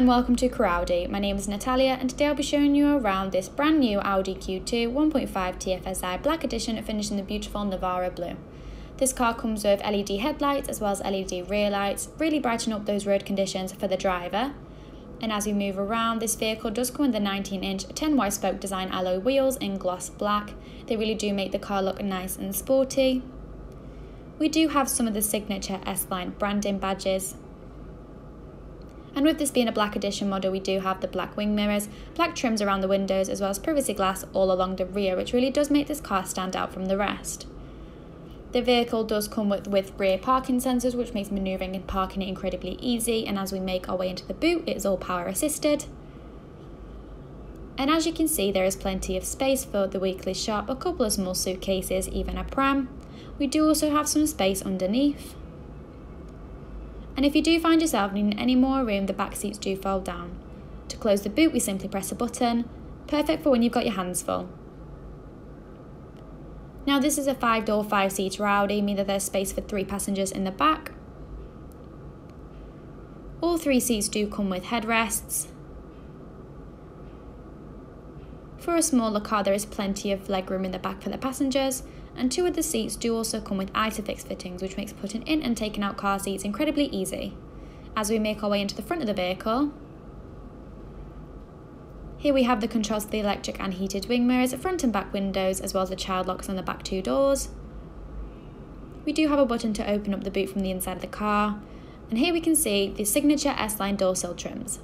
and welcome to Crewe Audi. My name is Natalia and today I'll be showing you around this brand new Audi Q2 1.5 TFSI Black Edition finished in the beautiful Navarra blue. This car comes with LED headlights as well as LED rear lights, really brighten up those road conditions for the driver. And as we move around, this vehicle does come with the 19 inch 10 wide spoke design alloy wheels in gloss black. They really do make the car look nice and sporty. We do have some of the signature S-Line branding badges and with this being a black edition model, we do have the black wing mirrors, black trims around the windows, as well as privacy glass all along the rear, which really does make this car stand out from the rest. The vehicle does come with, with rear parking sensors, which makes manoeuvring and parking incredibly easy. And as we make our way into the boot, it is all power assisted. And as you can see, there is plenty of space for the weekly shop, a couple of small suitcases, even a pram. We do also have some space underneath. And if you do find yourself needing any more room, the back seats do fold down. To close the boot, we simply press a button, perfect for when you've got your hands full. Now this is a 5-door 5-seater Audi, meaning that there's space for 3 passengers in the back. All 3 seats do come with headrests. For a smaller car there is plenty of legroom in the back for the passengers, and two of the seats do also come with ISOFIX fittings which makes putting in and taking out car seats incredibly easy. As we make our way into the front of the vehicle, here we have the controls for the electric and heated wing mirrors, front and back windows, as well as the child locks on the back two doors. We do have a button to open up the boot from the inside of the car, and here we can see the signature S-Line door sill trims.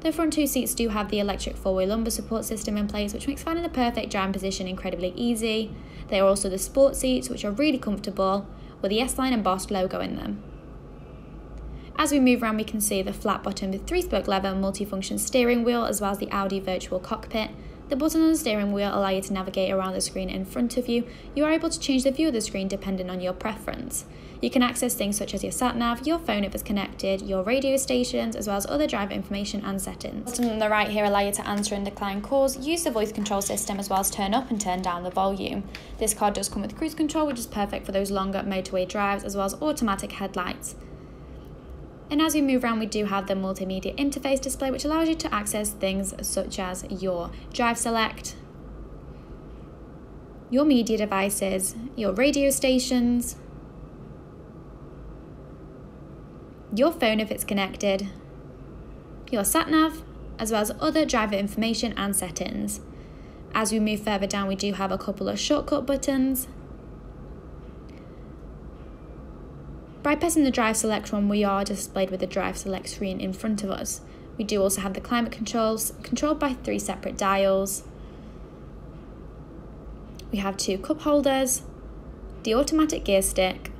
The front two seats do have the electric four-way lumbar support system in place, which makes finding the perfect driving position incredibly easy. They are also the sport seats, which are really comfortable, with the S-Line embossed logo in them. As we move around, we can see the flat bottom with three-spoke leather multifunction steering wheel, as well as the Audi virtual cockpit. The button on the steering wheel allow you to navigate around the screen in front of you. You are able to change the view of the screen depending on your preference. You can access things such as your sat nav, your phone if it's connected, your radio stations, as well as other driver information and settings. The on the right here allow you to answer and decline calls, use the voice control system, as well as turn up and turn down the volume. This car does come with cruise control, which is perfect for those longer motorway drives, as well as automatic headlights. And as we move around, we do have the multimedia interface display, which allows you to access things such as your drive select, your media devices, your radio stations, your phone if it's connected, your sat nav, as well as other driver information and settings. As we move further down, we do have a couple of shortcut buttons. By pressing the drive select one, we are displayed with the drive select screen in front of us. We do also have the climate controls, controlled by three separate dials. We have two cup holders, the automatic gear stick,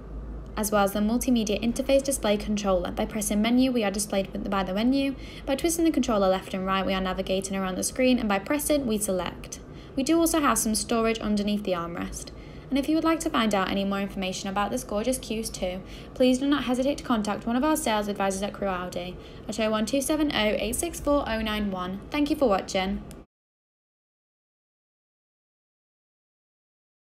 as well as the multimedia interface display controller. By pressing menu, we are displayed by the menu. By twisting the controller left and right, we are navigating around the screen, and by pressing, we select. We do also have some storage underneath the armrest. And if you would like to find out any more information about this gorgeous Q2, please do not hesitate to contact one of our sales advisors at Crewe Audi at 01270 864 091. Thank you for watching.